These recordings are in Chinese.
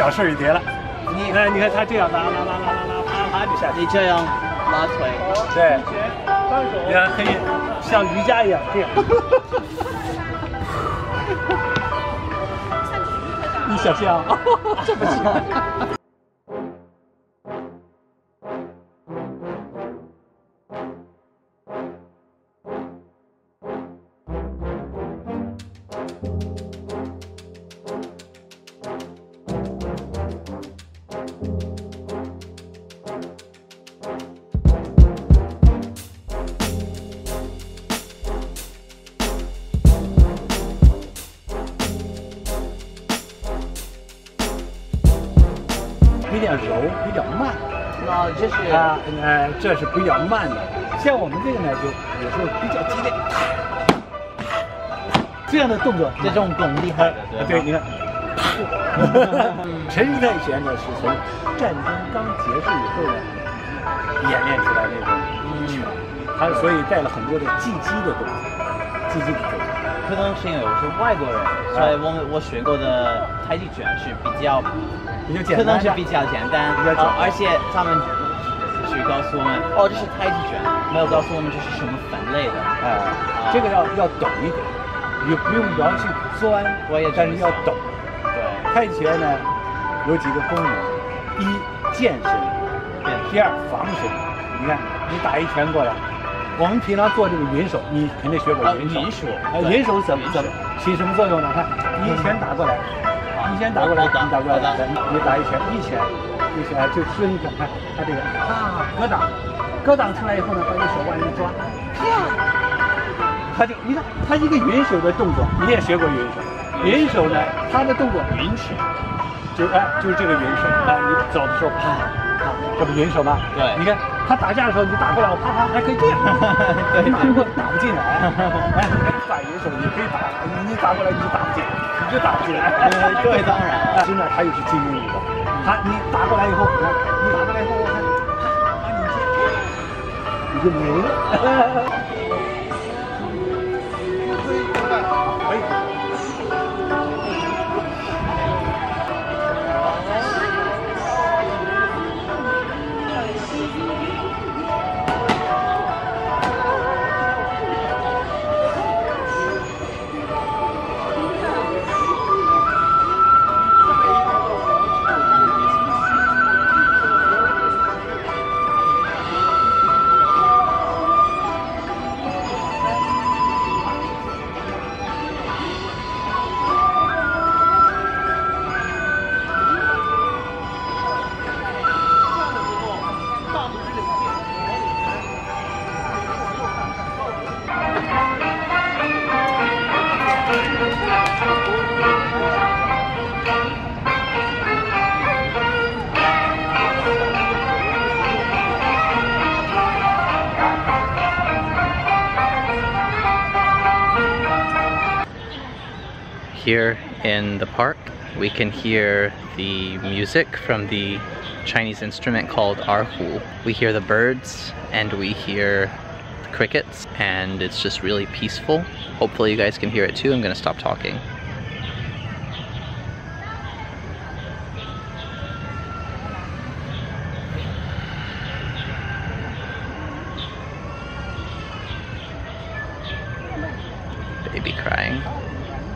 小小事一叠了。你看，你看他这样拉拉拉拉拉拉，啪啪就下去。你这样拉腿，对，你看可以像瑜伽一样这样。你小心啊，这么像。比较比较慢。那这是啊，呃，这是比较慢的。像我们这个呢，就有时候比较激烈，这样的动作，这种更厉害的，对你看。陈氏太拳呢，是从战争刚结束以后呢演练出来那种拳，它所以带了很多的技击的动作，技击的动作。可能是因为我是外国人，所以我们我学过的太极拳是比较，比较简单可能是比较简单，比较简单。呃而且他们只告诉我们，哦，这是太极拳，没有告诉我们这是什么分类的。哎，这个要要懂一点，也不用不要去钻，我也但是要懂。对，太极拳呢有几个功能：一健身，对第二防身。你看，你打一拳过来，我们平常做这个云手，你肯定学过啊云手。云手云手怎么怎么起什么作用呢？看，你一拳打过来，一拳打过来，你打过来，你打一拳，一拳，一拳就顺一看，看他这个啊，格挡，格挡出来以后呢，把你手腕一抓，啪，它就你看，它一个云手的动作，你也学过云手。云手呢，它的动作云手，就哎就是这个云手啊，你走的时候啪啪，这不云手吗？对你看他打架的时候，你打过来，我啪啪还可以这样，对。打不过打不进来，哎，打云手你可以打，你你打过来你就打不进，你就打不进来。对对当然。真的他又是精英的，他你打过来以后，你打过来以后，我看啪把你接，你就没了。Here in the park, we can hear the music from the Chinese instrument called erhu. We hear the birds and we hear the crickets, and it's just really peaceful. Hopefully, you guys can hear it too. I'm gonna stop talking. Baby crying.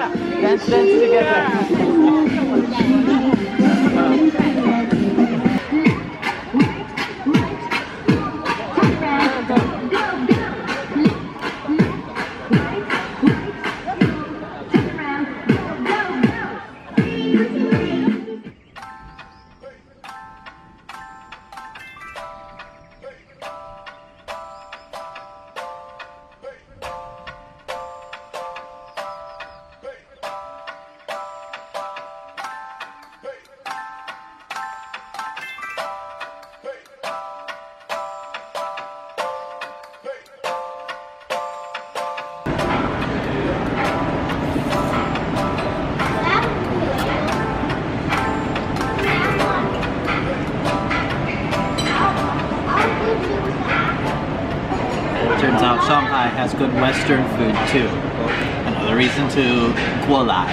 Dance, dance together. Turns out Shanghai has good Western food too. Another reason to go lai.